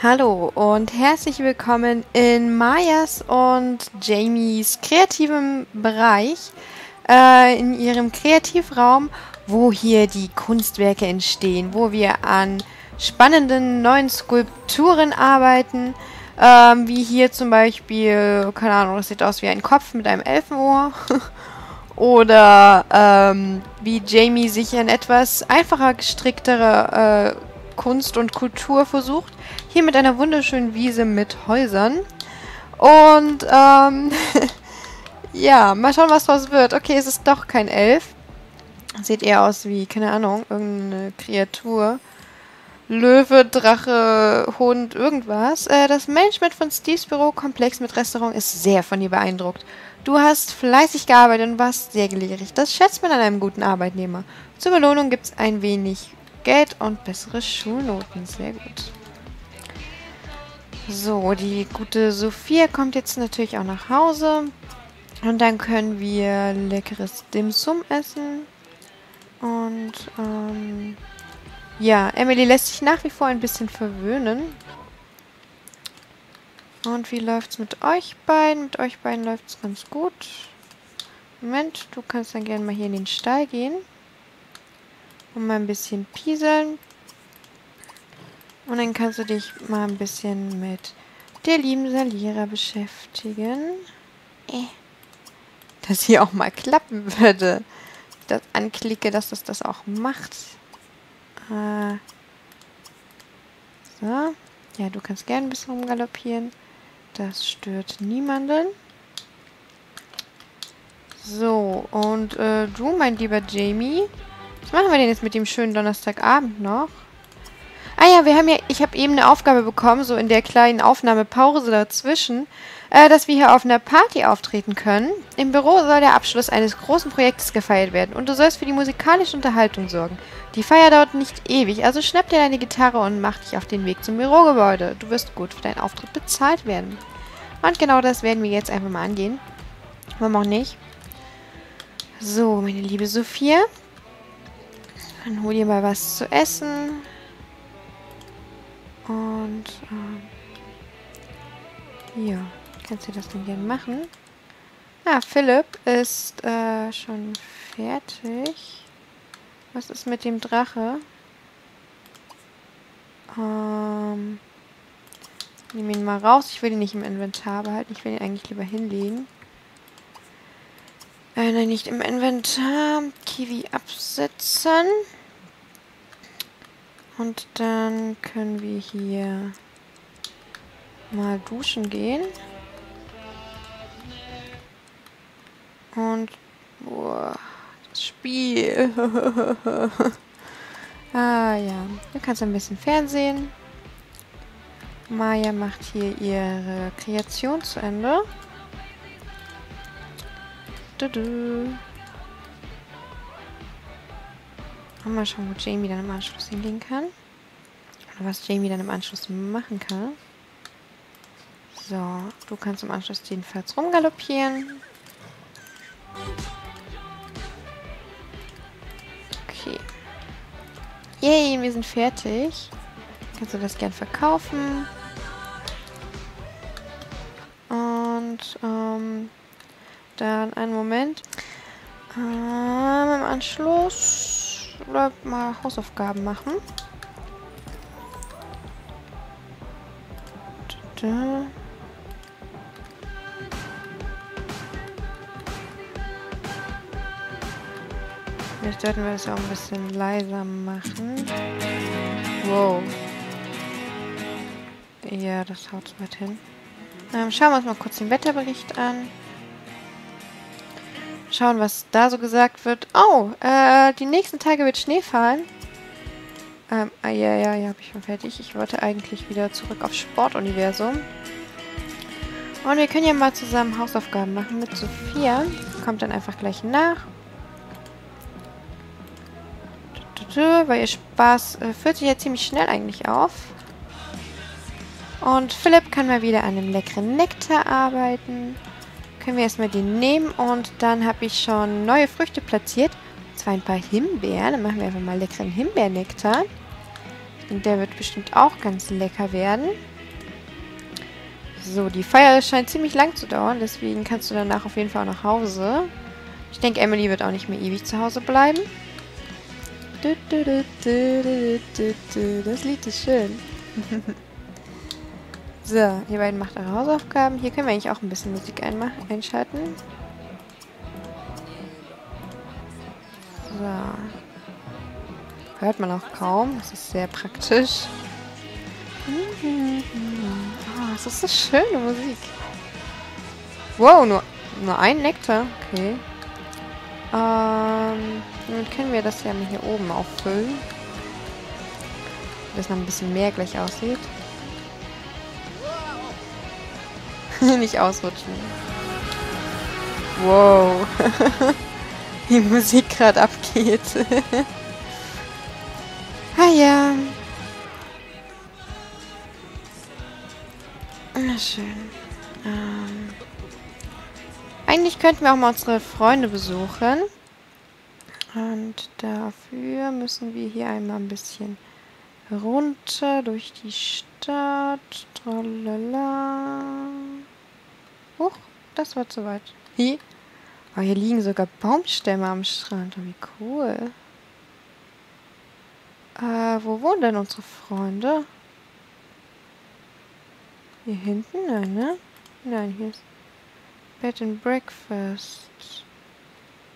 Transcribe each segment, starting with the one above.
Hallo und herzlich willkommen in Mayas und Jamies kreativem Bereich, äh, in ihrem Kreativraum, wo hier die Kunstwerke entstehen, wo wir an spannenden neuen Skulpturen arbeiten, ähm, wie hier zum Beispiel, keine Ahnung, das sieht aus wie ein Kopf mit einem Elfenohr. Oder ähm, wie Jamie sich ein etwas einfacher gestricktere äh, Kunst und Kultur versucht. Hier mit einer wunderschönen Wiese mit Häusern. Und, ähm, ja, mal schauen, was draus wird. Okay, es ist doch kein Elf. Sieht eher aus wie, keine Ahnung, irgendeine Kreatur. Löwe, Drache, Hund, irgendwas. Äh, das Management von Steves Bürokomplex mit Restaurant ist sehr von dir beeindruckt. Du hast fleißig gearbeitet und warst sehr gelehrig. Das schätzt man an einem guten Arbeitnehmer. Zur Belohnung gibt es ein wenig Geld und bessere Schulnoten. Sehr gut. So, die gute Sophia kommt jetzt natürlich auch nach Hause. Und dann können wir leckeres Dim Sum essen. Und, ähm... Ja, Emily lässt sich nach wie vor ein bisschen verwöhnen. Und wie läuft's mit euch beiden? Mit euch beiden läuft's ganz gut. Moment, du kannst dann gerne mal hier in den Stall gehen. Und mal ein bisschen pieseln. Und dann kannst du dich mal ein bisschen mit der lieben Salira beschäftigen. Äh. Dass hier auch mal klappen würde. Das anklicke, dass das das auch macht. Äh. So. Ja, du kannst gerne ein bisschen rumgaloppieren. Das stört niemanden. So, und äh, du, mein lieber Jamie. Was machen wir denn jetzt mit dem schönen Donnerstagabend noch? Ah ja, wir haben ja, ich habe eben eine Aufgabe bekommen, so in der kleinen Aufnahmepause dazwischen, äh, dass wir hier auf einer Party auftreten können. Im Büro soll der Abschluss eines großen Projektes gefeiert werden und du sollst für die musikalische Unterhaltung sorgen. Die Feier dauert nicht ewig, also schnapp dir deine Gitarre und mach dich auf den Weg zum Bürogebäude. Du wirst gut für deinen Auftritt bezahlt werden. Und genau das werden wir jetzt einfach mal angehen. Warum auch nicht? So, meine liebe Sophia. Dann hol dir mal was zu essen. Und, ähm, ja, kannst du das dann gerne machen. Ah, Philipp ist äh, schon fertig. Was ist mit dem Drache? Ähm, nehme ihn mal raus. Ich will ihn nicht im Inventar behalten. Ich will ihn eigentlich lieber hinlegen. Äh, nein, nicht im Inventar. Kiwi absetzen. Und dann können wir hier mal duschen gehen. Und boah, das Spiel. ah ja, du kannst ein bisschen Fernsehen. Maya macht hier ihre Kreation zu Ende. Du Und mal schauen, wo Jamie dann im Anschluss hingehen kann. Oder was Jamie dann im Anschluss machen kann. So, du kannst im Anschluss jedenfalls rumgaloppieren. Okay. Yay, wir sind fertig. Kannst du das gern verkaufen. Und, ähm, dann einen Moment. Ähm, im Anschluss oder mal Hausaufgaben machen. Da. Vielleicht sollten wir das auch ein bisschen leiser machen. Wow. Ja, das haut mit hin. Ähm, schauen wir uns mal kurz den Wetterbericht an. Schauen, was da so gesagt wird. Oh, äh, die nächsten Tage wird Schnee fallen. Ähm, ah, ja, ja, ja, habe ich schon fertig. Ich wollte eigentlich wieder zurück aufs Sportuniversum. Und wir können ja mal zusammen Hausaufgaben machen mit Sophia. Kommt dann einfach gleich nach. Weil ihr Spaß äh, führt sich ja ziemlich schnell eigentlich auf. Und Philipp kann mal wieder an einem leckeren Nektar arbeiten können wir erstmal den nehmen und dann habe ich schon neue Früchte platziert. Und zwar ein paar Himbeeren. Dann machen wir einfach mal leckeren Himbeernektar. Und der wird bestimmt auch ganz lecker werden. So, die Feier scheint ziemlich lang zu dauern, deswegen kannst du danach auf jeden Fall auch nach Hause. Ich denke, Emily wird auch nicht mehr ewig zu Hause bleiben. Das Lied ist schön. so, ihr beiden macht eure Hausaufgaben. Hier können wir eigentlich auch ein bisschen Musik einschalten. So. Hört man auch kaum. Das ist sehr praktisch. Oh, das ist so schöne Musik. Wow, nur, nur ein Nektar. Okay. Ähm, damit können wir das ja hier oben auffüllen. Dass noch ein bisschen mehr gleich aussieht. Nicht ausrutschen. Wow. Die Musik gerade abgeht. ah ja. Na schön. Ähm. Eigentlich könnten wir auch mal unsere Freunde besuchen. Und dafür müssen wir hier einmal ein bisschen runter durch die Stadt. Tralala. Huch, das war zu weit. Hier. Oh, hier liegen sogar Baumstämme am Strand. Oh, wie cool. Äh, wo wohnen denn unsere Freunde? Hier hinten? Nein, ne? Nein, hier ist Bed and Breakfast.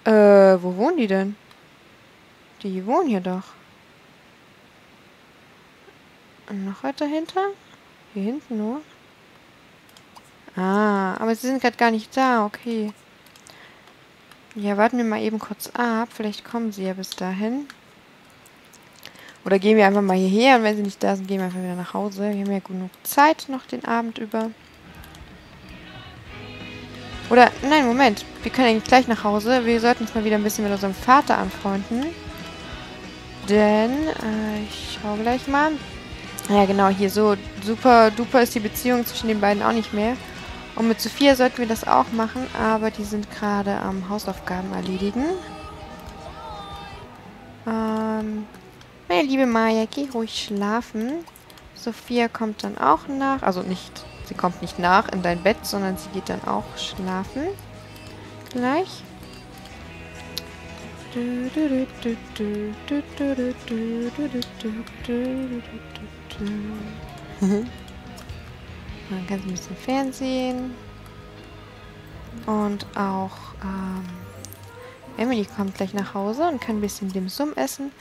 Äh, wo wohnen die denn? Die wohnen hier doch. Und noch weiter hinter? Hier hinten nur? Ah, aber sie sind gerade gar nicht da. Okay. Ja, warten wir mal eben kurz ab. Vielleicht kommen sie ja bis dahin. Oder gehen wir einfach mal hierher und wenn sie nicht da sind, gehen wir einfach wieder nach Hause. Wir haben ja genug Zeit noch den Abend über. Oder, nein, Moment. Wir können eigentlich gleich nach Hause. Wir sollten uns mal wieder ein bisschen mit unserem Vater anfreunden. Denn, äh, ich schau gleich mal. Ja, genau, hier so super duper ist die Beziehung zwischen den beiden auch nicht mehr. Und mit Sophia sollten wir das auch machen, aber die sind gerade am Hausaufgaben erledigen. Ähm, meine liebe Maya, geh ruhig schlafen. Sophia kommt dann auch nach, also nicht Sie kommt nicht nach in dein Bett, sondern sie geht dann auch schlafen. Gleich. Man kann ein bisschen Fernsehen. Und auch ähm, Emily kommt gleich nach Hause und kann ein bisschen Dim Sum essen.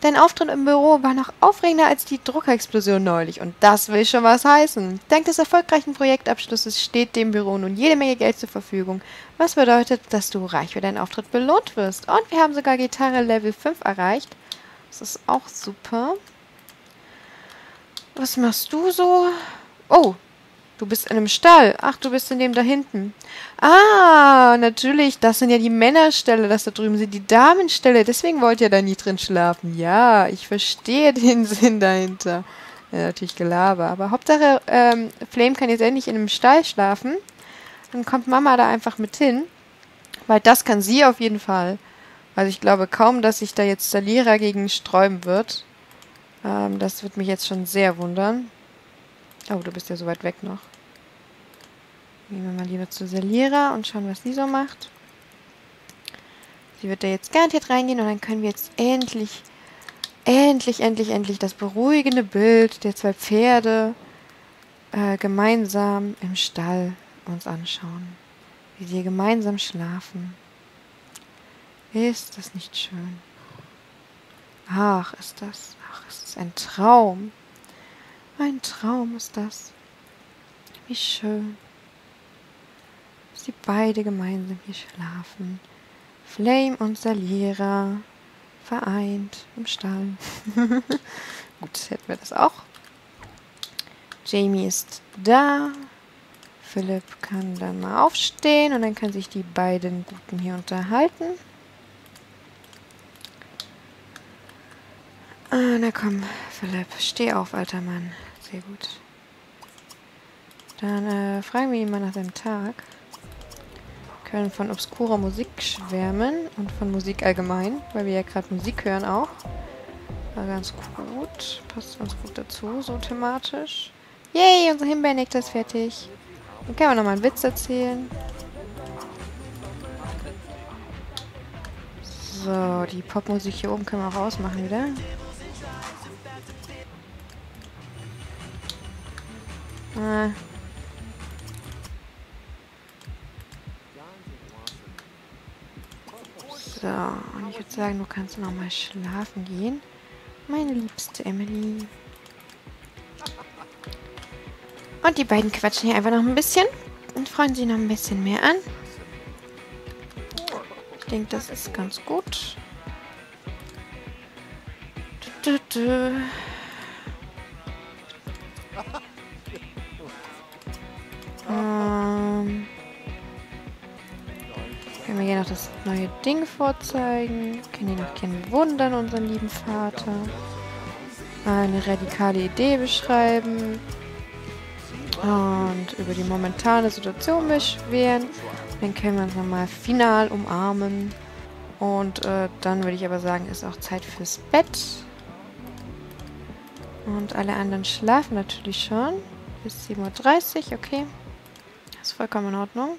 Dein Auftritt im Büro war noch aufregender als die Druckerexplosion neulich. Und das will schon was heißen. Dank des erfolgreichen Projektabschlusses steht dem Büro nun jede Menge Geld zur Verfügung. Was bedeutet, dass du reich für deinen Auftritt belohnt wirst. Und wir haben sogar Gitarre Level 5 erreicht. Das ist auch super. Was machst du so? Oh, Du bist in einem Stall. Ach, du bist in dem da hinten. Ah, natürlich. Das sind ja die Männerställe, das da drüben sind die Damenställe. Deswegen wollt ihr da nie drin schlafen. Ja, ich verstehe den Sinn dahinter. Ja, natürlich Gelaber. Aber Hauptsache, ähm, Flame kann jetzt endlich in einem Stall schlafen. Dann kommt Mama da einfach mit hin. Weil das kann sie auf jeden Fall. Also ich glaube kaum, dass sich da jetzt Salira gegen sträuben wird. Ähm, das wird mich jetzt schon sehr wundern. Oh, du bist ja so weit weg noch. Gehen wir mal lieber zu Selira und schauen, was sie so macht. Sie wird da jetzt garantiert reingehen und dann können wir jetzt endlich, endlich, endlich, endlich das beruhigende Bild der zwei Pferde äh, gemeinsam im Stall uns anschauen. Wie sie gemeinsam schlafen. Ist das nicht schön? Ach, ist das, ach, ist das ein Traum. Ein Traum ist das. Wie schön. Sie beide gemeinsam hier schlafen. Flame und Salira vereint im Stall. Gut, hätten wir das auch. Jamie ist da. Philipp kann dann mal aufstehen und dann können sich die beiden Guten hier unterhalten. Ah, na komm, Philipp, steh auf, alter Mann. Sehr gut. Dann äh, fragen wir ihn mal nach seinem Tag. Wir können von obskurer Musik schwärmen und von Musik allgemein, weil wir ja gerade Musik hören auch. War ganz gut. Passt ganz gut dazu, so thematisch. Yay, unser Himbeernektar ist fertig. Dann können wir nochmal einen Witz erzählen. So, die Popmusik hier oben können wir auch ausmachen wieder. Ah. So, und ich würde sagen, du kannst noch mal schlafen gehen. Meine liebste Emily. Und die beiden quatschen hier einfach noch ein bisschen und freuen sich noch ein bisschen mehr an. Ich denke, das ist ganz gut. Du, du, du. Hier noch das neue Ding vorzeigen. Können die noch gerne bewundern, unseren lieben Vater. Eine radikale Idee beschreiben. Und über die momentane Situation beschweren. Dann können wir uns nochmal final umarmen. Und äh, dann würde ich aber sagen, ist auch Zeit fürs Bett. Und alle anderen schlafen natürlich schon. Bis 7.30 Uhr, okay. Das ist vollkommen in Ordnung.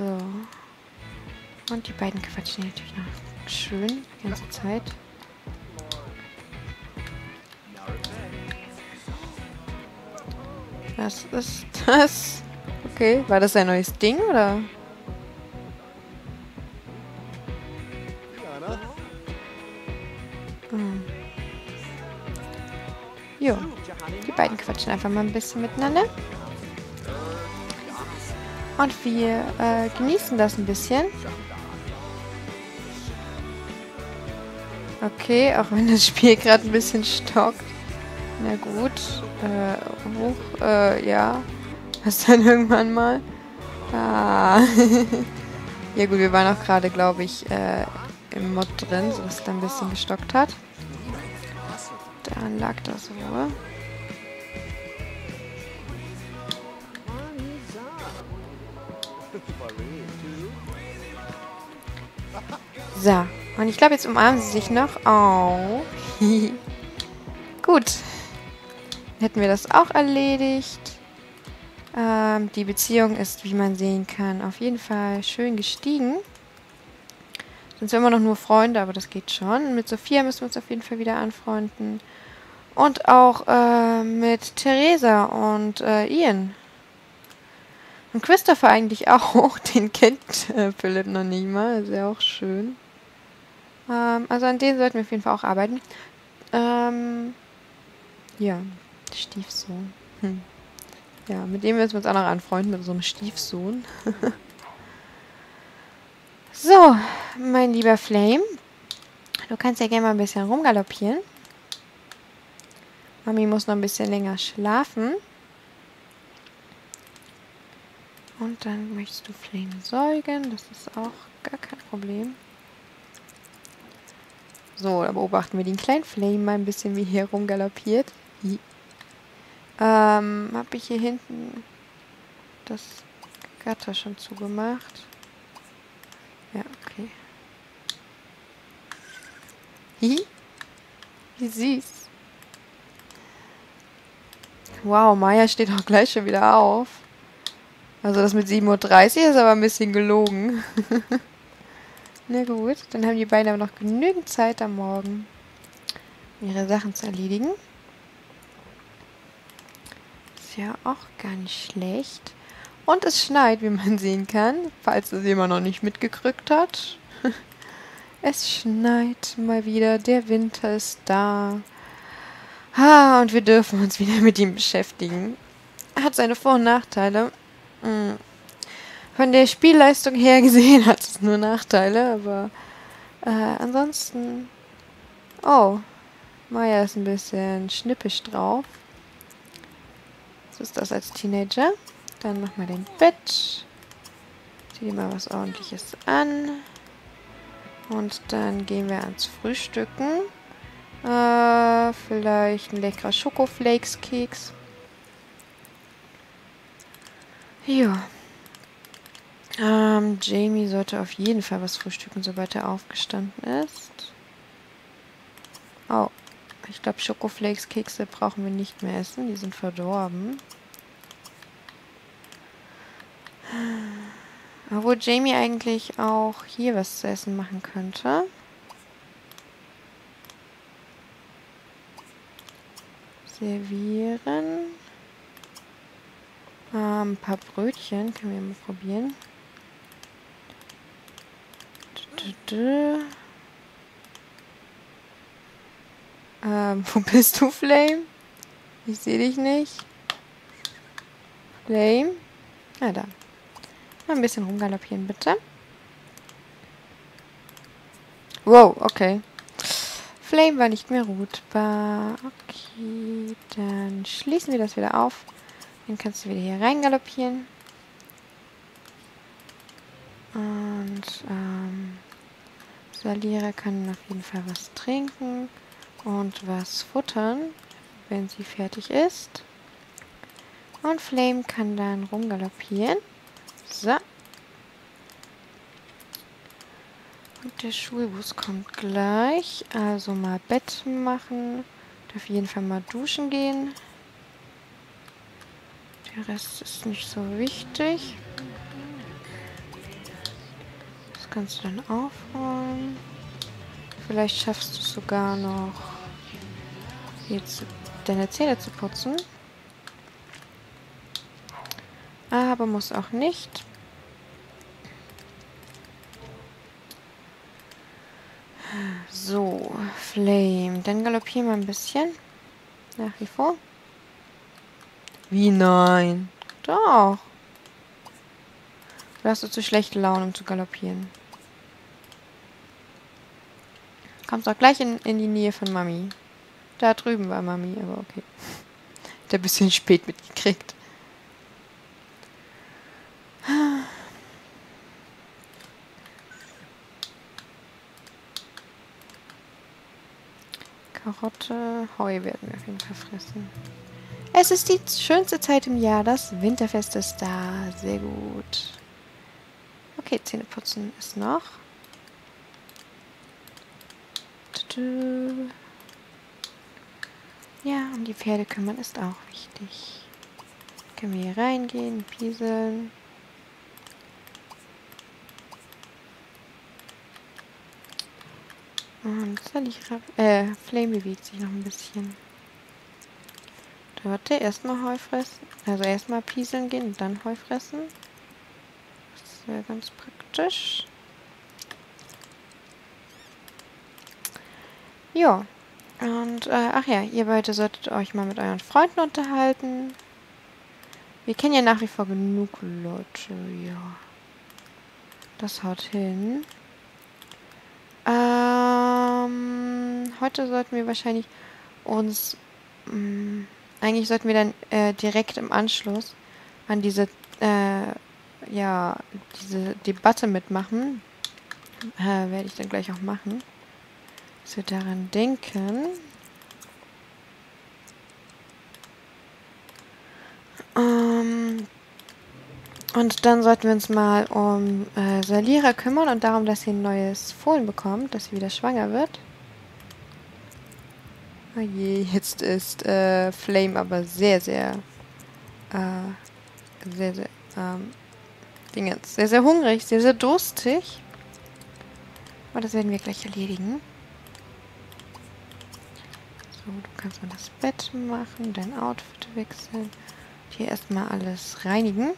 So. Und die beiden quatschen natürlich noch schön die ganze Zeit. Was ist das? Okay, war das ein neues Ding oder? Hm. Jo, die beiden quatschen einfach mal ein bisschen miteinander. Und wir äh, genießen das ein bisschen. Okay, auch wenn das Spiel gerade ein bisschen stockt. Na gut. Äh, hoch, äh, ja. Was dann irgendwann mal? Ah. ja gut, wir waren auch gerade, glaube ich, äh, im Mod drin, sodass es dann ein bisschen gestockt hat. Daran lag das wohl. So, und ich glaube, jetzt umarmen sie sich noch. Oh. Gut. Hätten wir das auch erledigt. Ähm, die Beziehung ist, wie man sehen kann, auf jeden Fall schön gestiegen. Sind wir immer noch nur Freunde, aber das geht schon. Mit Sophia müssen wir uns auf jeden Fall wieder anfreunden. Und auch äh, mit Theresa und äh, Ian. Und Christopher eigentlich auch. Den kennt äh, Philipp noch nie mal. Ist ja auch schön. Ähm, also an denen sollten wir auf jeden Fall auch arbeiten. Ähm, ja, Stiefsohn. Hm. Ja, mit dem müssen wir uns auch noch anfreunden, mit einem Stiefsohn. so, mein lieber Flame. Du kannst ja gerne mal ein bisschen rumgaloppieren. Mami muss noch ein bisschen länger schlafen. Und dann möchtest du Flame säugen. Das ist auch gar kein Problem. So, da beobachten wir den kleinen Flame mal ein bisschen, wie hier rumgaloppiert. Ähm, habe ich hier hinten das Gatter schon zugemacht? Ja, okay. Hihi. Wie süß. Wow, Maya steht auch gleich schon wieder auf. Also das mit 7.30 Uhr ist aber ein bisschen gelogen. Na gut, dann haben die beiden aber noch genügend Zeit am Morgen, ihre Sachen zu erledigen. Ist ja auch gar nicht schlecht. Und es schneit, wie man sehen kann, falls es jemand noch nicht mitgekriegt hat. es schneit mal wieder, der Winter ist da. Ah, und wir dürfen uns wieder mit ihm beschäftigen. Hat seine Vor- und Nachteile. Hm. Von der Spielleistung her gesehen hat es nur Nachteile, aber äh, ansonsten... Oh, Maya ist ein bisschen schnippisch drauf. So ist das als Teenager. Dann mach mal den Bett. Zieh dir mal was ordentliches an. Und dann gehen wir ans Frühstücken. Äh, vielleicht ein leckerer Schokoflakes-Keks. Ja. Ähm, Jamie sollte auf jeden Fall was frühstücken, sobald er aufgestanden ist. Oh, ich glaube Schokoflakes-Kekse brauchen wir nicht mehr essen. Die sind verdorben. Obwohl Jamie eigentlich auch hier was zu essen machen könnte. Servieren. Ähm, ein paar Brötchen können wir mal probieren. Ähm, wo bist du, Flame? Ich sehe dich nicht. Flame? Ah, da. Mal ein bisschen rumgaloppieren, bitte. Wow, okay. Flame war nicht mehr routbar. Okay, dann schließen wir das wieder auf. Dann kannst du wieder hier reingaloppieren. Und, ähm, Salira kann auf jeden Fall was trinken und was futtern, wenn sie fertig ist. Und Flame kann dann rumgaloppieren. So. Und der Schulbus kommt gleich. Also mal Bett machen. Darf jeden Fall mal duschen gehen. Der Rest ist nicht so wichtig. Das kannst du dann aufräumen. Vielleicht schaffst du sogar noch jetzt deine Zähne zu putzen. Aber muss auch nicht. So, Flame. Dann galoppieren wir ein bisschen. Nach wie vor. Wie nein? Doch. Du hast du zu schlechte Laune, um zu galoppieren. Kommst auch gleich in, in die Nähe von Mami. Da drüben war Mami, aber okay. Hat ein bisschen spät mitgekriegt. Karotte, Heu werden wir auf jeden Fall fressen. Es ist die schönste Zeit im Jahr. Das Winterfest ist da. Sehr gut. Okay, Zähne putzen ist noch. Ja, um die Pferde kümmern ist auch wichtig. Können wir hier reingehen, pieseln. Und äh, Flame bewegt sich noch ein bisschen. Warte, erstmal Heu fressen. Also erstmal pieseln gehen und dann Heu fressen. Das wäre ganz praktisch. Ja. Und, äh, ach ja, ihr beide solltet euch mal mit euren Freunden unterhalten. Wir kennen ja nach wie vor genug Leute, ja. Das haut hin. Ähm, heute sollten wir wahrscheinlich uns... Mh, mm, eigentlich sollten wir dann äh, direkt im Anschluss an diese, äh, ja, diese Debatte mitmachen. Äh, Werde ich dann gleich auch machen dass wir daran denken. Ähm, und dann sollten wir uns mal um äh, Salira kümmern und darum, dass sie ein neues Fohlen bekommt, dass sie wieder schwanger wird. Oh je, jetzt ist äh, Flame aber sehr, sehr, äh, sehr, sehr, ähm, Dingens, sehr, sehr hungrig, sehr, sehr durstig. Aber das werden wir gleich erledigen. So, du kannst mal das Bett machen, dein Outfit wechseln. Hier erstmal alles reinigen.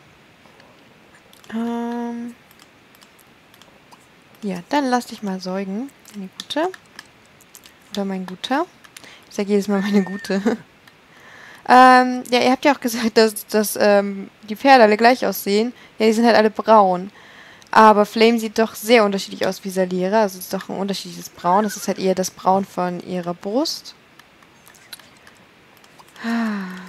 Ähm ja, dann lass dich mal säugen, meine Gute. Oder mein Guter. Ich sage jedes Mal meine Gute. ähm, ja, ihr habt ja auch gesagt, dass, dass ähm, die Pferde alle gleich aussehen. Ja, die sind halt alle braun. Aber Flame sieht doch sehr unterschiedlich aus wie Salira. Also es ist doch ein unterschiedliches Braun. Das ist halt eher das Braun von ihrer Brust. Haben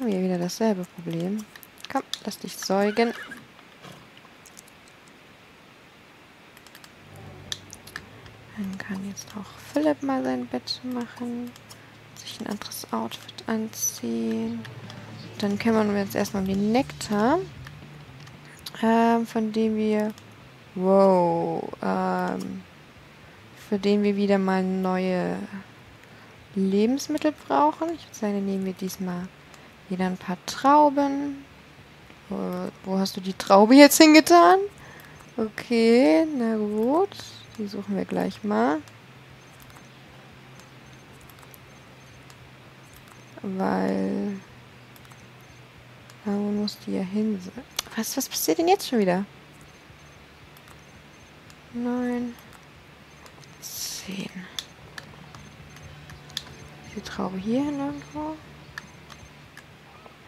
wir wieder dasselbe Problem. Komm, lass dich säugen. Dann kann jetzt auch Philipp mal sein Bett machen. Sich ein anderes Outfit anziehen. Dann kümmern wir uns erstmal um den Nektar. Ähm, von dem wir... Wow. Ähm, für den wir wieder mal neue Lebensmittel brauchen. Ich würde sagen, nehmen wir diesmal wieder ein paar Trauben. Wo, wo hast du die Traube jetzt hingetan? Okay, na gut. Die suchen wir gleich mal. Weil... Wo muss die ja hin? Was, was passiert denn jetzt schon wieder? Neun. Zehn. Die Traube hier hin irgendwo.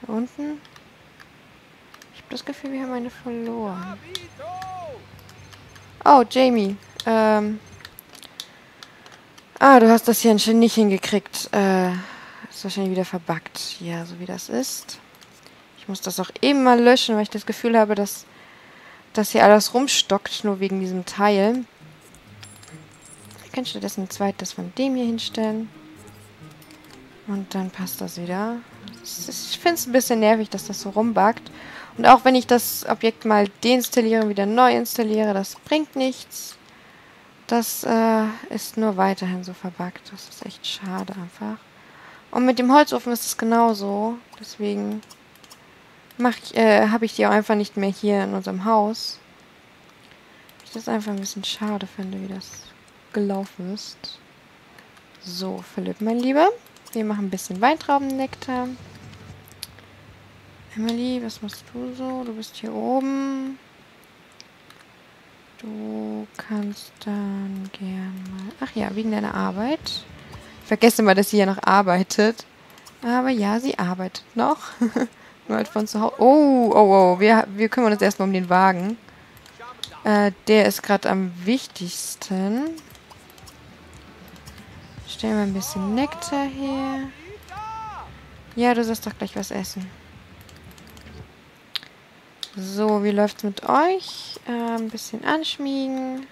Hier unten. Ich habe das Gefühl, wir haben eine verloren. Oh, Jamie. Ähm. Ah, du hast das hier nicht hingekriegt. Äh, ist wahrscheinlich wieder verbuggt. Ja, so wie das ist. Ich muss das auch eben mal löschen, weil ich das Gefühl habe, dass, dass hier alles rumstockt, nur wegen diesem Teil. Ich kann stattdessen ein zweites von dem hier hinstellen. Und dann passt das wieder. ich finde es ein bisschen nervig, dass das so rumbackt. Und auch wenn ich das Objekt mal deinstalliere und wieder neu installiere, das bringt nichts. Das äh, ist nur weiterhin so verbuggt. Das ist echt schade einfach. Und mit dem Holzofen ist es genauso. Deswegen äh, habe ich die auch einfach nicht mehr hier in unserem Haus. Ich das einfach ein bisschen schade finde, wie das gelaufen ist. So, Philipp, mein Lieber. Wir machen ein bisschen Weintraubennektar. Emily, was machst du so? Du bist hier oben. Du kannst dann gern mal... Ach ja, wegen deiner Arbeit. Ich vergesse mal, dass sie ja noch arbeitet. Aber ja, sie arbeitet noch. Nur halt von zu Hause. Oh, oh, oh. Wir, wir kümmern uns erstmal um den Wagen. Äh, der ist gerade am wichtigsten. Stellen wir ein bisschen Nektar her. Ja, du sollst doch gleich was essen. So, wie läuft's mit euch? Äh, ein bisschen anschmiegen.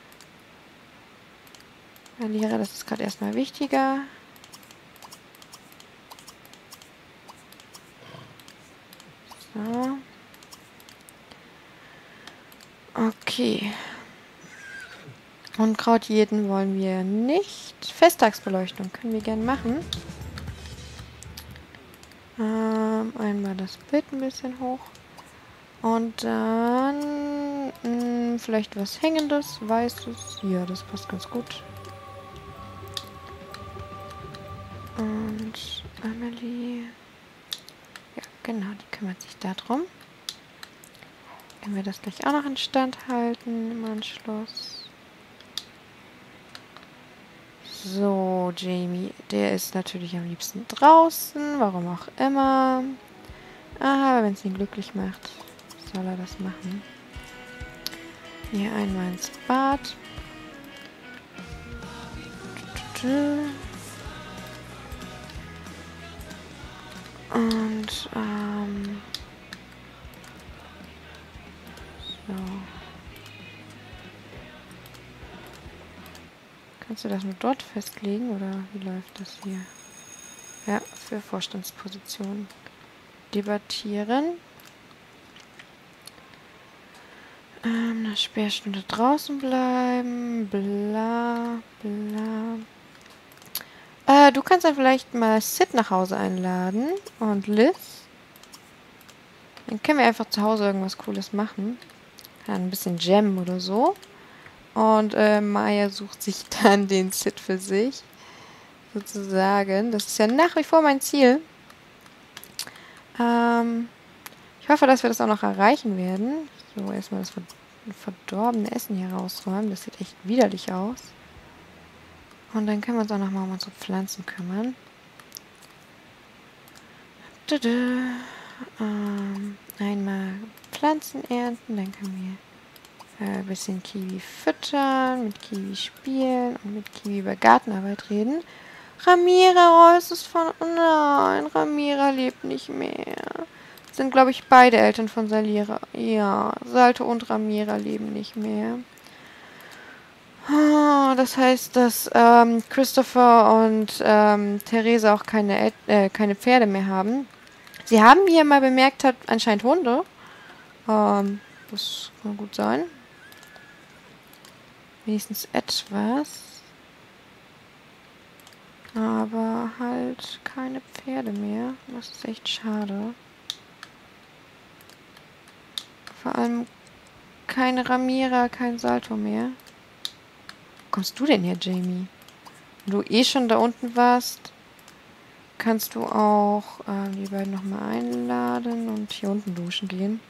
Verliere, das ist gerade erstmal wichtiger. So. Okay. Unkraut jeden wollen wir nicht. Festtagsbeleuchtung können wir gern machen. Ähm, einmal das Bild ein bisschen hoch. Und dann mh, hm, vielleicht was Hängendes, Weißes. Ja, das passt ganz gut. Und Amelie. Ja, genau, die kümmert sich darum. Können wir das gleich auch noch instand halten im Anschluss. So, Jamie, der ist natürlich am liebsten draußen, warum auch immer. Aber wenn es ihn glücklich macht, soll er das machen. Hier einmal ins Bad. Und, ähm... So. Kannst du das nur dort festlegen oder wie läuft das hier? Ja, für Vorstandspositionen. Debattieren. Ähm, eine Sperrstunde draußen bleiben. Bla, bla. Äh, du kannst dann vielleicht mal Sid nach Hause einladen. Und Liz. Dann können wir einfach zu Hause irgendwas Cooles machen. Ja, ein bisschen Jam oder so. Und äh, Maya sucht sich dann den Sid für sich. Sozusagen. Das ist ja nach wie vor mein Ziel. Ähm, ich hoffe, dass wir das auch noch erreichen werden. So, erstmal das verdorbene Essen hier rausräumen. Das sieht echt widerlich aus. Und dann können wir uns auch nochmal um unsere Pflanzen kümmern. Ähm, einmal Pflanzen ernten, dann können wir äh, ein bisschen Kiwi füttern, mit Kiwi spielen und mit Kiwi über Gartenarbeit reden. Ramira Reus ist von... Oh nein, Ramira lebt nicht mehr. Sind, glaube ich, beide Eltern von Salira. Ja, Salte und Ramira leben nicht mehr. Oh, das heißt, dass ähm, Christopher und ähm, Theresa auch keine, äh, keine Pferde mehr haben. Sie haben, wie ihr mal bemerkt habt, anscheinend Hunde. Ähm, das kann gut sein. Wenigstens etwas. Aber halt keine Pferde mehr. Das ist echt schade. Vor allem keine Ramira, kein Salto mehr. Wo kommst du denn her, Jamie? Wenn du eh schon da unten warst, kannst du auch äh, die beiden nochmal einladen und hier unten duschen gehen.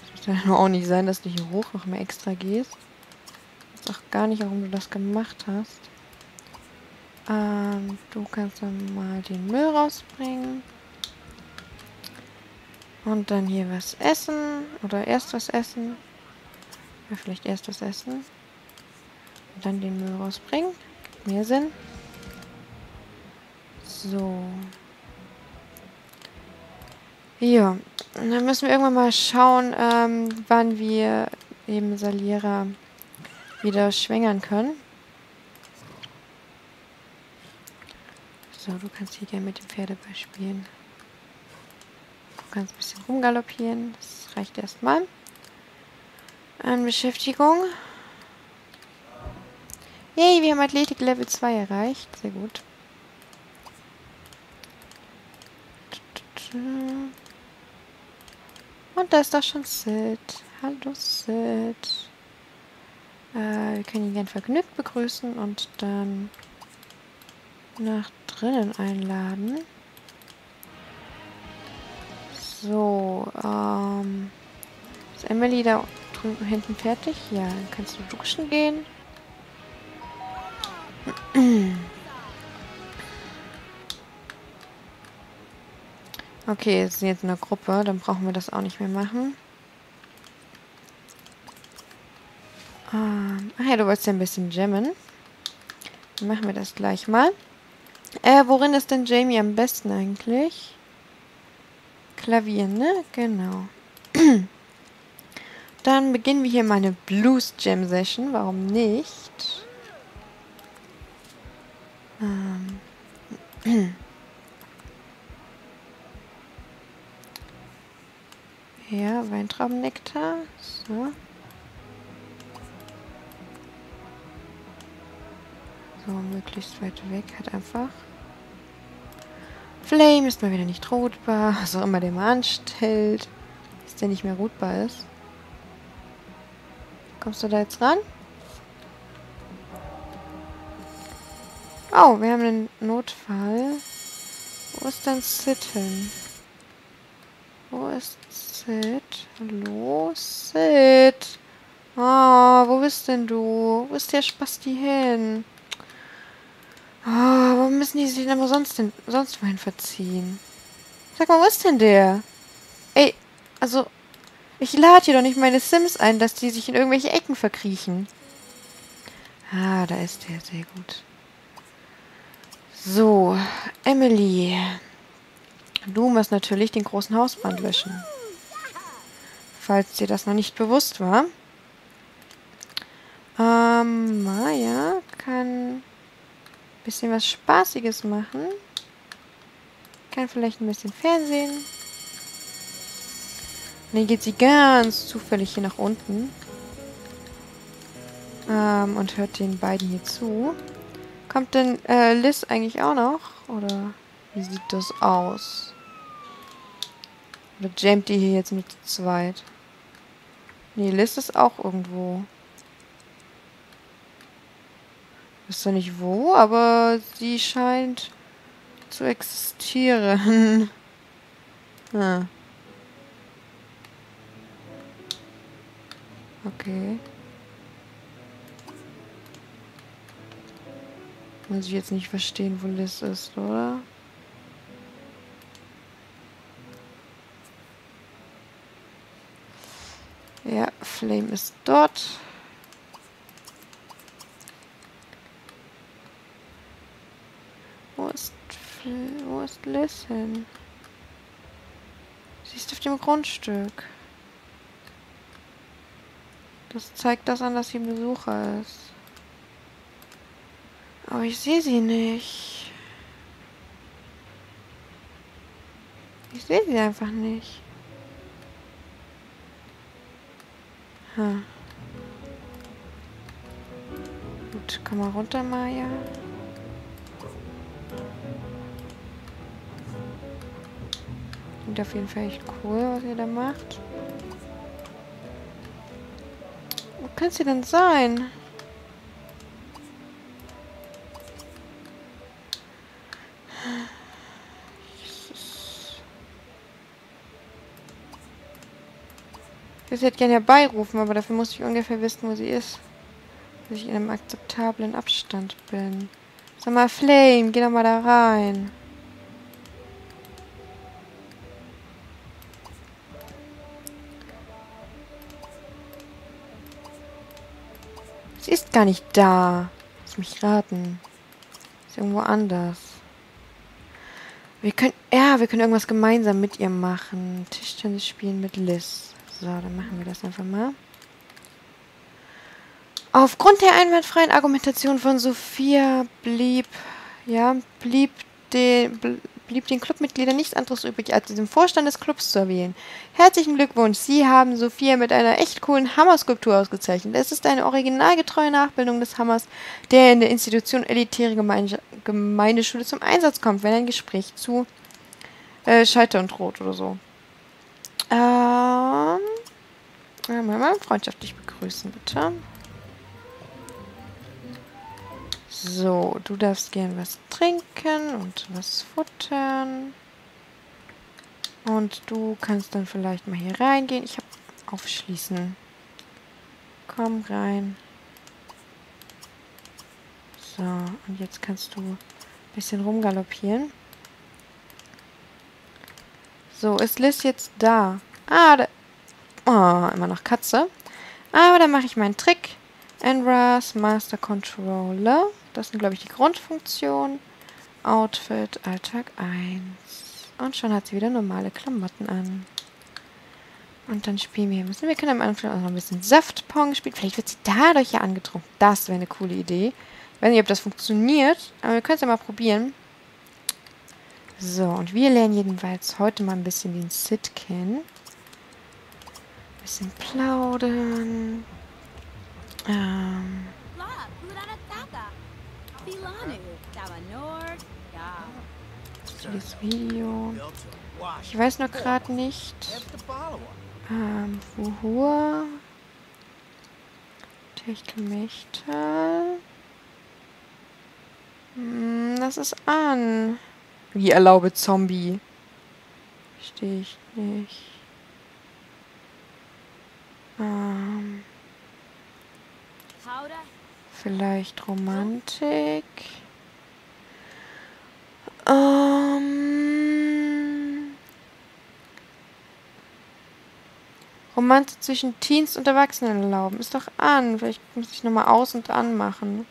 Das muss ja auch nicht sein, dass du hier hoch noch mal extra gehst. Weiß auch gar nicht, warum du das gemacht hast. Ähm, du kannst dann mal den Müll rausbringen. Und dann hier was essen. Oder erst was essen. Ja, vielleicht erst was essen. Und dann den Müll rausbringen. Gibt mehr Sinn. So. Ja, dann müssen wir irgendwann mal schauen, ähm, wann wir eben Salira wieder schwängern können. So, du kannst hier gerne mit dem Pferdeball spielen. Du kannst ein bisschen rumgaloppieren. Das reicht erstmal. An Beschäftigung. Yay, wir haben Athletik Level 2 erreicht. Sehr gut. Und da ist doch schon Sid. Hallo Sid. Äh, wir können ihn gern vergnügt begrüßen und dann nach drinnen einladen. So, ähm... Ist Emily da drüben hinten fertig? Ja, dann kannst du duschen gehen. Okay, es sind jetzt in der Gruppe, dann brauchen wir das auch nicht mehr machen. Ach ja, du wolltest ja ein bisschen jammen. Machen wir das gleich mal. Äh, worin ist denn Jamie am besten eigentlich? Klavier, ne? Genau. Dann beginnen wir hier meine Blues Jam Session. Warum nicht? Ähm. Ja, Weintraubennektar. So. So, möglichst weit weg halt einfach. Flame ist mal wieder nicht rotbar. Was auch immer der mal anstellt. Dass der nicht mehr rotbar ist. Kommst du da jetzt ran? Oh, wir haben einen Notfall. Wo ist denn Sid hin? Wo ist Sid? Hallo? Sid? Ah, oh, wo bist denn du? Wo ist der Spasti hin? Oh, warum müssen die sich denn immer sonst, denn, sonst wohin verziehen? Sag mal, wo ist denn der? Ey, also, ich lade hier doch nicht meine Sims ein, dass die sich in irgendwelche Ecken verkriechen. Ah, da ist der, sehr gut. So, Emily. Du musst natürlich den großen Hausbrand löschen. Falls dir das noch nicht bewusst war. Ähm, Maya kann bisschen was Spaßiges machen. Kann vielleicht ein bisschen Fernsehen. Und dann geht sie ganz zufällig hier nach unten. Ähm, und hört den beiden hier zu. Kommt denn äh, Liz eigentlich auch noch? Oder wie sieht das aus? Oder jammt die hier jetzt mit zweit? Nee, Liz ist auch irgendwo. Wisst ihr nicht wo, aber sie scheint zu existieren. ah. Okay. Muss ich jetzt nicht verstehen, wo Liz ist, oder? Ja, Flame ist dort. Wo ist, hin? Sie ist auf dem Grundstück. Das zeigt das an, dass sie Besucher ist. Aber ich sehe sie nicht. Ich sehe sie einfach nicht. Hm. Gut, komm mal runter, Maya. Klingt auf jeden Fall echt cool, was ihr da macht. Wo kann sie denn sein? Ich würde gerne herbeirufen, aber dafür muss ich ungefähr wissen, wo sie ist. Dass ich in einem akzeptablen Abstand bin. Sag mal, Flame, geh doch mal da rein. Sie ist gar nicht da. Lass mich raten. Ist irgendwo anders. Wir können, ja, wir können irgendwas gemeinsam mit ihr machen. Tischtennis spielen mit Liz. So, dann machen wir das einfach mal. Aufgrund der einwandfreien Argumentation von Sophia blieb, ja, blieb den, blieb den Clubmitgliedern nichts anderes übrig, als den Vorstand des Clubs zu erwähnen. Herzlichen Glückwunsch, Sie haben Sophia mit einer echt coolen Hammerskulptur ausgezeichnet. Es ist eine originalgetreue Nachbildung des Hammers, der in der Institution Elitäre Gemeinde Gemeindeschule zum Einsatz kommt, wenn ein Gespräch zu äh, scheitern droht oder so. Ähm, mal freundschaftlich begrüßen, bitte. So, du darfst gern was trinken und was futtern. Und du kannst dann vielleicht mal hier reingehen. Ich habe aufschließen. Komm rein. So, und jetzt kannst du ein bisschen rumgaloppieren. So, ist Liz jetzt da? Ah, da. Oh, immer noch Katze. Aber dann mache ich meinen Trick. Enras Master Controller. Das sind, glaube ich, die Grundfunktionen. Outfit, Alltag 1. Und schon hat sie wieder normale Klamotten an. Und dann spielen wir hier ein bisschen. Wir können am Anfang auch noch ein bisschen Saftpong spielen. Vielleicht wird sie dadurch ja angetrunken. Das wäre eine coole Idee. Ich weiß nicht, ob das funktioniert, aber wir können es ja mal probieren. So, und wir lernen jedenfalls heute mal ein bisschen den Sid kennen. Ein bisschen plaudern. Ähm... Das Video. Ich weiß noch gerade nicht. Ähm, Wuhur. Techtelmechtel. Hm, das ist an. Wie erlaube Zombie. Verstehe ich nicht. Ähm. Vielleicht Romantik. Ähm. Romanze zwischen Teens und Erwachsenen erlauben. Ist doch an. Vielleicht muss ich nochmal aus und an machen.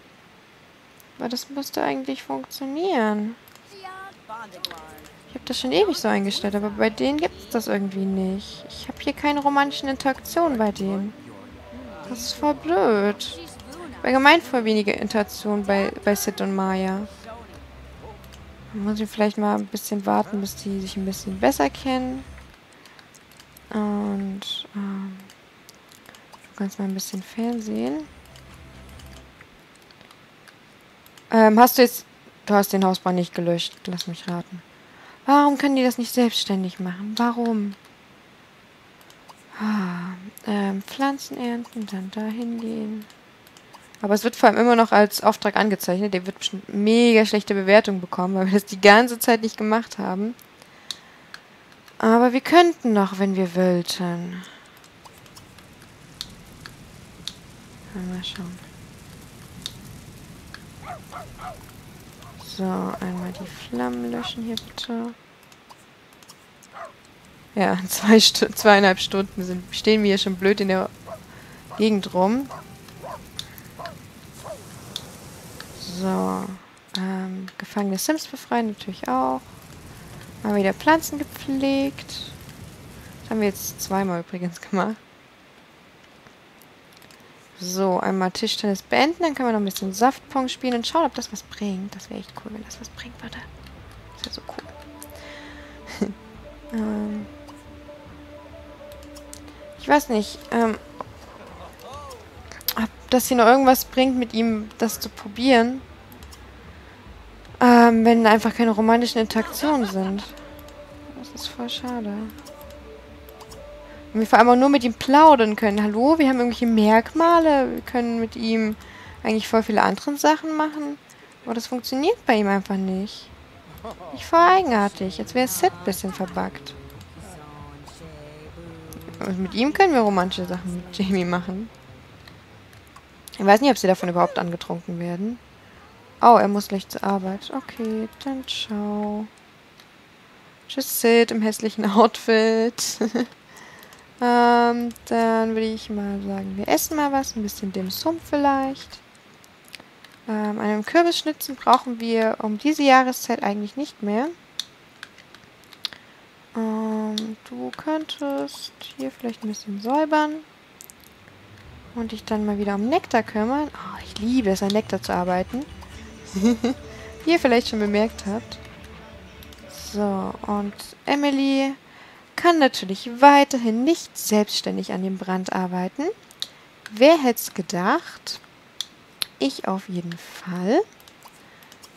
Weil das müsste eigentlich funktionieren. Ich habe das schon ewig so eingestellt, aber bei denen gibt es das irgendwie nicht. Ich habe hier keine romantischen Interaktionen bei denen. Das ist voll blöd. Allgemein voll wenige Interaktionen bei, bei Sid und Maya. Muss ich vielleicht mal ein bisschen warten, bis die sich ein bisschen besser kennen. Und ähm, du kannst mal ein bisschen Fernsehen. Ähm, hast du jetzt... Du hast den Hausbrand nicht gelöscht. Lass mich raten. Warum können die das nicht selbstständig machen? Warum? Ah, ähm, Pflanzen ernten, dann dahin gehen. Aber es wird vor allem immer noch als Auftrag angezeichnet. Der wird bestimmt mega schlechte Bewertung bekommen, weil wir das die ganze Zeit nicht gemacht haben. Aber wir könnten noch, wenn wir wollten. Mal schauen. So, einmal die Flammen löschen hier bitte. Ja, zwei Stu zweieinhalb Stunden sind, stehen wir hier schon blöd in der Gegend rum. So. Ähm, gefangene Sims befreien natürlich auch. Mal wieder Pflanzen gepflegt. Das haben wir jetzt zweimal übrigens gemacht. So, einmal Tischtennis beenden. Dann können wir noch ein bisschen Saftpong spielen und schauen, ob das was bringt. Das wäre echt cool, wenn das was bringt, würde. Das wäre so cool. ähm ich weiß nicht, ähm das hier noch irgendwas bringt, mit ihm das zu probieren. Ähm, wenn einfach keine romantischen Interaktionen sind. Das ist voll schade. Und wir vor allem auch nur mit ihm plaudern können. Hallo, wir haben irgendwelche Merkmale. Wir können mit ihm eigentlich voll viele andere Sachen machen. Aber das funktioniert bei ihm einfach nicht. Nicht voll eigenartig. Jetzt wäre Set ein bisschen verbuggt. Und mit ihm können wir romantische Sachen mit Jamie machen. Ich weiß nicht, ob sie davon überhaupt angetrunken werden. Oh, er muss gleich zur Arbeit. Okay, dann ciao. Tschüss, Sid, im hässlichen Outfit. ähm, dann würde ich mal sagen, wir essen mal was. Ein bisschen Dim Sum vielleicht. Ähm, einen Kürbisschnitzen brauchen wir um diese Jahreszeit eigentlich nicht mehr. Ähm, du könntest hier vielleicht ein bisschen säubern. Und dich dann mal wieder um Nektar kümmern. Oh, ich liebe es, an Nektar zu arbeiten. Wie ihr vielleicht schon bemerkt habt. So, und Emily kann natürlich weiterhin nicht selbstständig an dem Brand arbeiten. Wer hätte es gedacht? Ich auf jeden Fall.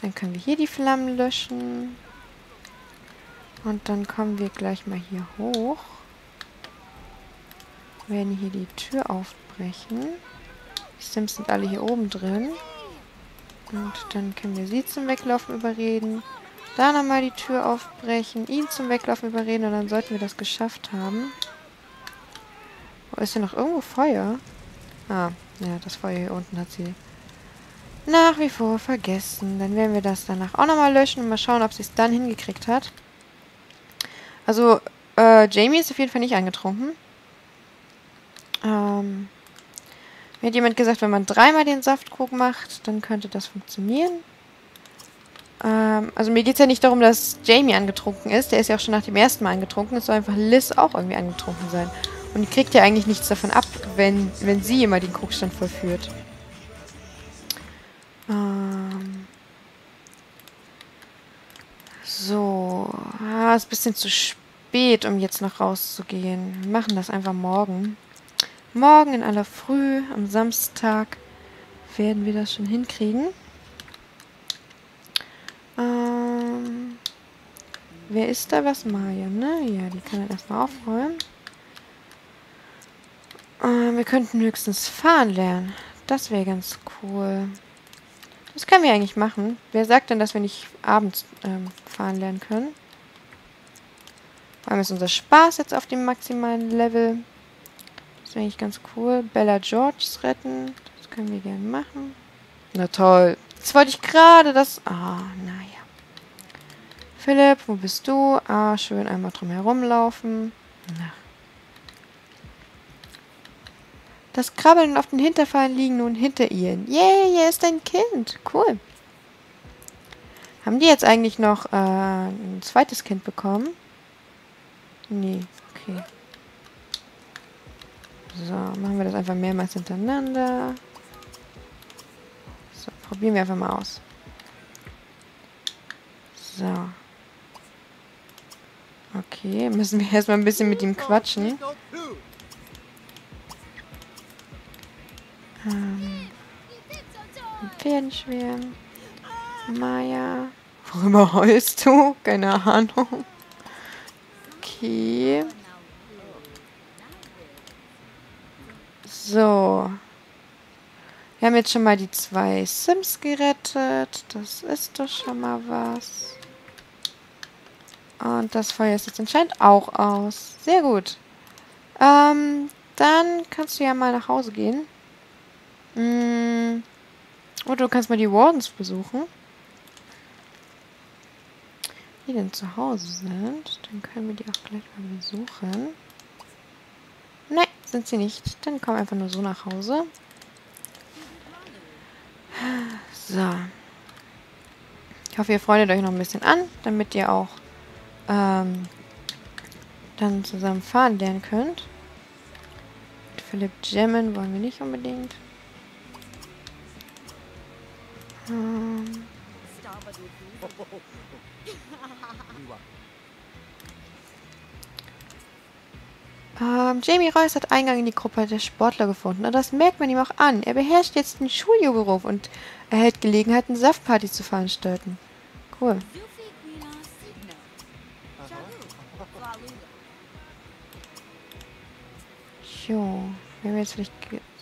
Dann können wir hier die Flammen löschen. Und dann kommen wir gleich mal hier hoch. Werden hier die Tür aufbrechen. Die Sims sind alle hier oben drin. Und dann können wir sie zum Weglaufen überreden. Da nochmal die Tür aufbrechen, ihn zum Weglaufen überreden und dann sollten wir das geschafft haben. Wo ist hier noch irgendwo Feuer? Ah, ja, das Feuer hier unten hat sie nach wie vor vergessen. Dann werden wir das danach auch nochmal löschen und mal schauen, ob sie es dann hingekriegt hat. Also, äh, Jamie ist auf jeden Fall nicht angetrunken. Ähm, mir hat jemand gesagt, wenn man dreimal den Saftkrug macht, dann könnte das funktionieren. Ähm, also mir geht es ja nicht darum, dass Jamie angetrunken ist. Der ist ja auch schon nach dem ersten Mal angetrunken. Es soll einfach Liz auch irgendwie angetrunken sein. Und die kriegt ja eigentlich nichts davon ab, wenn, wenn sie immer den Krugstand vollführt. Ähm so. Ah, ist ein bisschen zu spät, um jetzt noch rauszugehen. Wir machen das einfach morgen. Morgen in aller Früh, am Samstag, werden wir das schon hinkriegen. Ähm, wer ist da was? Maya, ne? Ja, die kann dann erstmal aufräumen. Ähm, wir könnten höchstens fahren lernen. Das wäre ganz cool. Das können wir eigentlich machen. Wer sagt denn, dass wir nicht abends ähm, fahren lernen können? Vor allem ist unser Spaß jetzt auf dem maximalen Level. Wäre eigentlich ganz cool. Bella Georges retten. Das können wir gerne machen. Na toll. Jetzt wollte ich gerade das... Ah, oh, naja. Philipp, wo bist du? Ah, schön einmal drum herumlaufen. Na. Das Krabbeln auf den Hinterfallen liegen nun hinter ihr. Yay, hier ist ein Kind. Cool. Haben die jetzt eigentlich noch äh, ein zweites Kind bekommen? Nee, okay. So, machen wir das einfach mehrmals hintereinander. So, probieren wir einfach mal aus. So. Okay, müssen wir erstmal ein bisschen mit ihm quatschen. Ähm, Pferdenschwärm. Maya. Worüber heulst du? Keine Ahnung. Okay. So. Wir haben jetzt schon mal die zwei Sims gerettet. Das ist doch schon mal was. Und das Feuer ist jetzt anscheinend auch aus. Sehr gut. Ähm, dann kannst du ja mal nach Hause gehen. Mm. Oder du kannst mal die Wardens besuchen. Die denn zu Hause sind. Dann können wir die auch gleich mal besuchen. Ne, sind sie nicht. Dann komm einfach nur so nach Hause. So. Ich hoffe, ihr freundet euch noch ein bisschen an, damit ihr auch ähm, dann zusammen fahren lernen könnt. Mit Philipp Gemmen wollen wir nicht unbedingt. Ähm. Ähm, Jamie Royce hat Eingang in die Gruppe der Sportler gefunden und das merkt man ihm auch an. Er beherrscht jetzt den Schuljugendruf und erhält Gelegenheit, eine Saftparty zu veranstalten. Cool. So, wir haben jetzt vielleicht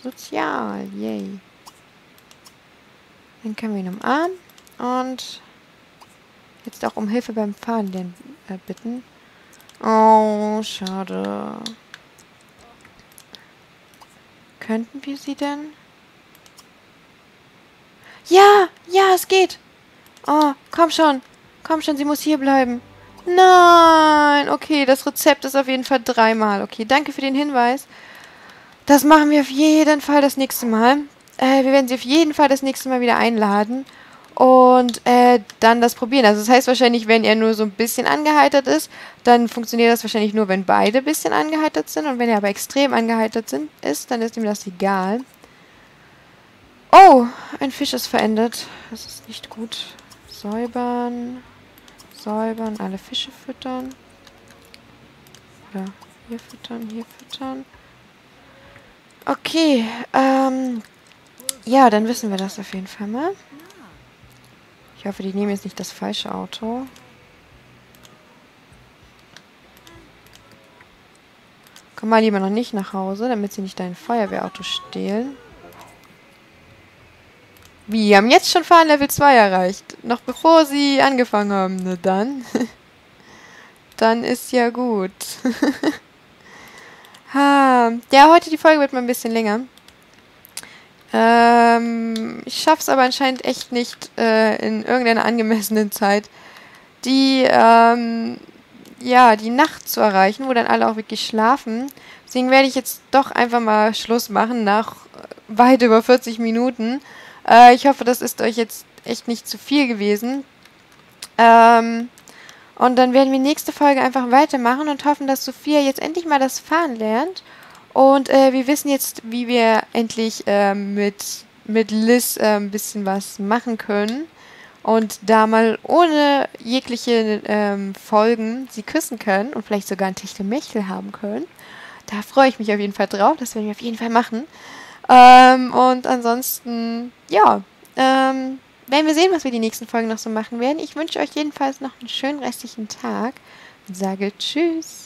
sozial, yay. Dann können wir ihn umarmen und jetzt auch um Hilfe beim Fahren äh, bitten. Oh, schade. Könnten wir sie denn? Ja, ja, es geht. Oh, komm schon. Komm schon, sie muss hier bleiben. Nein. Okay, das Rezept ist auf jeden Fall dreimal. Okay, danke für den Hinweis. Das machen wir auf jeden Fall das nächste Mal. Äh, wir werden sie auf jeden Fall das nächste Mal wieder einladen. Und äh, dann das probieren. Also das heißt wahrscheinlich, wenn er nur so ein bisschen angeheitert ist, dann funktioniert das wahrscheinlich nur, wenn beide ein bisschen angeheitert sind. Und wenn er aber extrem angeheitert sind, ist, dann ist ihm das egal. Oh, ein Fisch ist verändert. Das ist nicht gut. Säubern. Säubern. Alle Fische füttern. Ja, hier füttern, hier füttern. Okay, ähm... Ja, dann wissen wir das auf jeden Fall mal. Ich hoffe, die nehmen jetzt nicht das falsche Auto. Komm mal lieber noch nicht nach Hause, damit sie nicht dein Feuerwehrauto stehlen. Wie, haben jetzt schon Fahren Level 2 erreicht? Noch bevor sie angefangen haben. Na dann. dann ist ja gut. ha. Ja, heute die Folge wird mal ein bisschen länger. Ähm, ich schaff's aber anscheinend echt nicht äh, in irgendeiner angemessenen Zeit, die, ähm, ja, die Nacht zu erreichen, wo dann alle auch wirklich schlafen. Deswegen werde ich jetzt doch einfach mal Schluss machen nach weit über 40 Minuten. Äh, ich hoffe, das ist euch jetzt echt nicht zu viel gewesen. Ähm, und dann werden wir nächste Folge einfach weitermachen und hoffen, dass Sophia jetzt endlich mal das Fahren lernt. Und äh, wir wissen jetzt, wie wir endlich äh, mit, mit Liz äh, ein bisschen was machen können. Und da mal ohne jegliche ähm, Folgen sie küssen können und vielleicht sogar ein Techtelmechtel haben können. Da freue ich mich auf jeden Fall drauf. Das werden wir auf jeden Fall machen. Ähm, und ansonsten, ja, ähm, werden wir sehen, was wir die nächsten Folgen noch so machen werden. Ich wünsche euch jedenfalls noch einen schönen restlichen Tag und sage Tschüss.